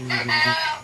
Mm-hmm.